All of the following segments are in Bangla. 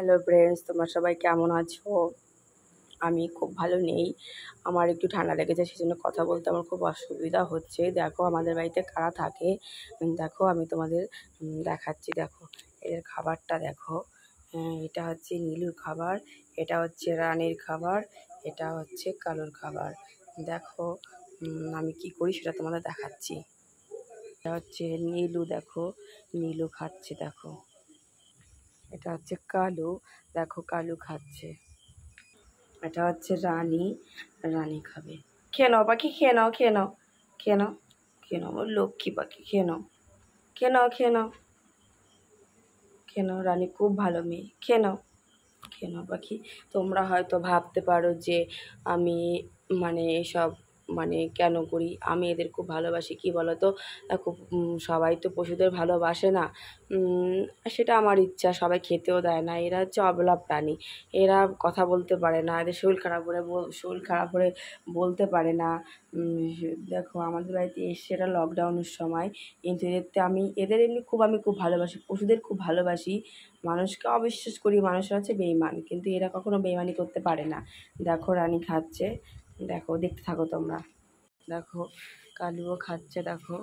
হ্যালো ফ্রেন্ডস তোমরা সবাই কেমন আছো? আমি খুব ভালো নেই। আমার একটু ঠান্ডা লেগেছে সেই জন্য কথা বলতে আমার খুব অসুবিধা হচ্ছে। দেখো, আমাদের বাড়িতে কারা থাকে? দেখো, আমি তোমাদের দেখাচ্ছি। দেখো, এদের খাবারটা দেখো। এটা হচ্ছে নীলুর খাবার, এটা হচ্ছে রানীর খাবার, এটা হচ্ছে কালোর খাবার। দেখো আমি কি করি সেটা তোমাদের দেখাচ্ছি। এটা হচ্ছে নীলু, দেখো, নীলু খাচ্ছে, দেখো। এটা হচ্ছে কালু। দেখো কালু খাচ্ছে। এটা হচ্ছে রানী। রানী খাবে। খেয়ে নাও পাখি, খেয়ে নাও খেয়ে নাও। খেয়ে নাও খেয়ে নাও লক্ষ্মী পাখি, খেয়ে নাও। খেয়ে নাও খেয়ে নাও। খেয়ে নাও, রানী খুব ভালো মেয়ে। খেয়ে নাও খেয়ে নাও পাখি। তোমরা হয়তো ভাবতে পারো যে আমি মানে এসব মানে কেন করি? আমি এদের খুব ভালোবাসি, কি বলো তো খুব সবাই তো পশুদের ভালোবাসে না। সেটা আমার ইচ্ছা, সবাই খেতেও দেয় না। এরা হচ্ছে অবলা প্রাণী। এরা কথা বলতে পারে না, এদের শরীর খারাপ হলে শরীর খারাপ হলে বলতে পারে না। দেখো, আমাদের বাড়িতে এসছে এটা লকডাউনের সময়। কিন্তু এদেরতে আমি, এদের এমনি খুব, আমি খুব ভালোবাসি। পশুদের খুব ভালোবাসি। মানুষকে অবিশ্বাস করি, মানুষের হচ্ছে বেইমান কিন্তু এরা কখনো বেইমানি করতে পারে না। দেখো, রানী খাচ্ছে। দেখো, দেখতে থাকো তোমরা। দেখো, কালুও খাচ্ছে, দেখো।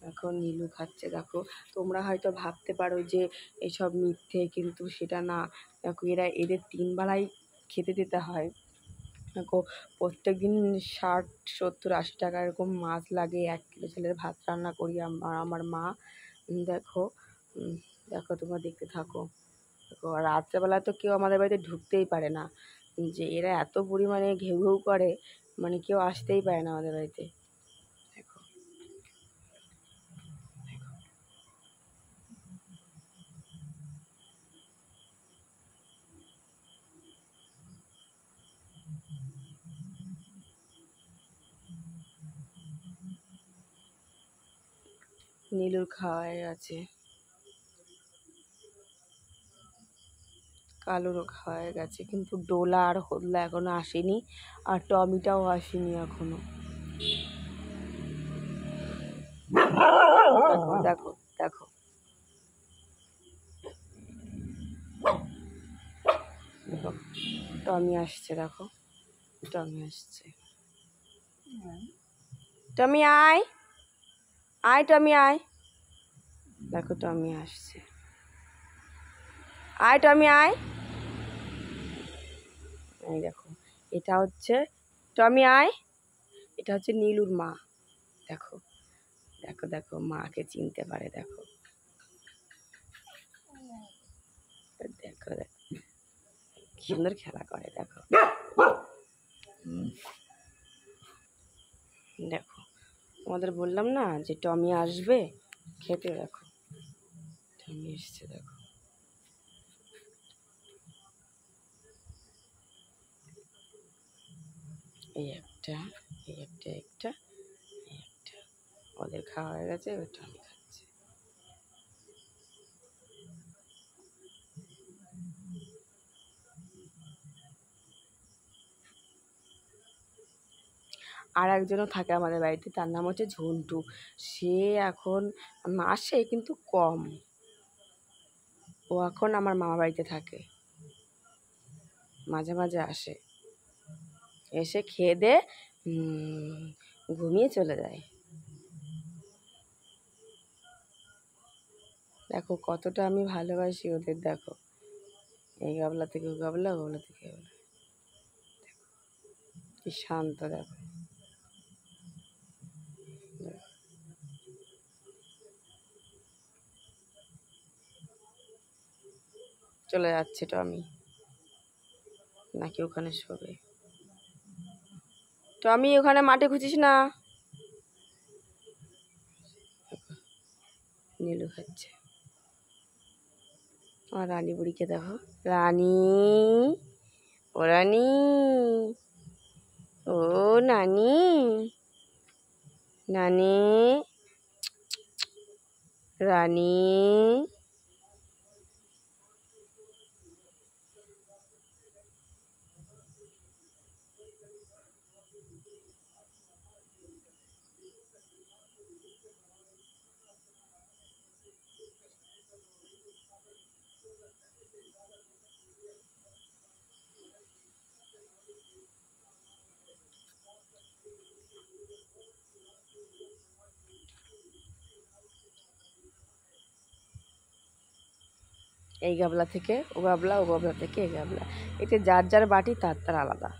দেখো, নীলু খাচ্ছে, দেখো। তোমরা হয়তো ভাবতে পারো যে এসব মিথ্যে, কিন্তু সেটা না। দেখো, এরা, এদের তিন বেলাই খেতে দিতে হয়। দেখো প্রত্যেক দিন ষাট, সত্তর, আশি টাকা এরকম মাছ লাগে। এক কিলো ছেলের ভাত রান্না করি আমার মা। দেখো দেখো, তোমরা দেখতে থাকো। দেখো রাত্রেবেলা তো কেউ আমাদের বাড়িতে ঢুকতেই পারে না। যে এরা এত পরিমাণে ঘেউ ঘেউ করে মানে কেউ আসতেই পারে না আমাদের বাড়িতে। নীলুর খাওয়া হয়ে গেছে রোগ হয়ে গেছে, কিন্তু ডোলা আর হোদলা এখনও আসেনি আর টমিটাও আসেনি এখনও। দেখো দেখো দেখো। দেখো, টমি আসছে, দেখো। টমি আসছে। টমি আয়। আয়, টমি, আয়। দেখো, টমি আসছে। আয়, টমি, আয়। এই দেখো। এটা হচ্ছে টমি আয়, এটা হচ্ছে নীলুর মা। দেখো দেখো দেখো, মাকে চিনতে পারে, দেখো। দেখো দেখো। সুন্দর খেলা করে, দেখো। দেখো, তোমাদের বললাম না যে টমি আসবে? খেতে দেখো। টমি এসছে, দেখো। এই একটা এই একটা একটা এই একটা। ওদের খাওয়া হয়ে গেছে, এবার টমি খাচ্ছে। আর একজনও থাকে আমাদের বাড়িতে, তার নাম হচ্ছে ঝন্টু। সে এখন আসে কিন্তু কম। ও এখন আমার মামা বাড়িতে থাকে। মাঝে মাঝে আসে। এসে খেয়ে দে ঘুমিয়ে চলে যায়। দেখো কতটা আমি ভালোবাসি ওদের, দেখো। এই গাবলা থেকে ও গাবলা ও গাবলা। থেকে কি শান্ত, দেখো। চলে যাচ্ছে তো আমি নাকি ওখানে শোবে? টমি ওখানে মাঠে খুঁজিস না। নীলু খাচ্ছে। আমার রানী বুড়িকে দেখো। রানী, ও রানী, ও নানি নানি, রানী। এই গাবলা থেকে ও গাবলা ও গাবলা থেকে এই গাবলা। এতে যার যার বাটি, তার তার আলাদা।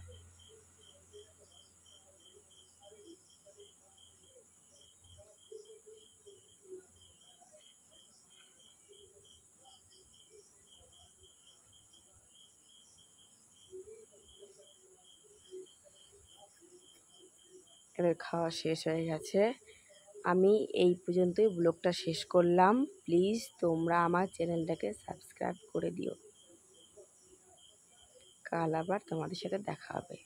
এদের খাওয়া শেষ হয়ে গেছে। আমি এই পর্যন্তই ব্লগটা শেষ করলাম। প্লিজ তোমরা আমার চ্যানেলটাকে সাবস্ক্রাইব করে দিও। কাল আবার তোমাদের সাথে দেখা হবে।